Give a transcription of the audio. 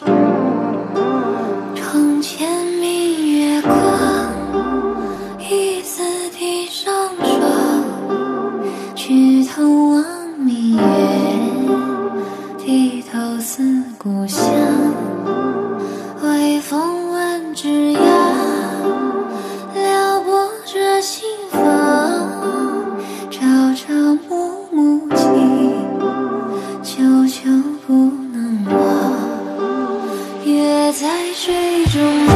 床前明月光，疑是地上霜。举头望明月，低头思故乡。微风吻枝桠，撩拨着心房。朝朝暮暮情，久久不。在水中。